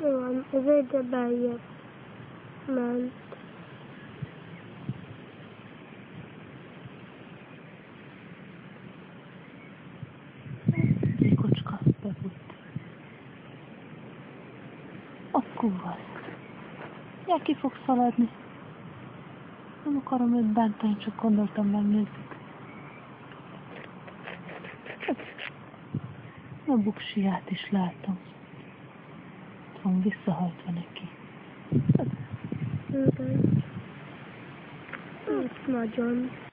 Van, ez egyre beljebb ment. Kocska befutt. A kurva. Ja, ki fog szaladni. Nem akarom őt bántani, csak gondoltam megnézzük. A buksiját is látom. Hon visste halt van neki. Mm -hmm. It's my.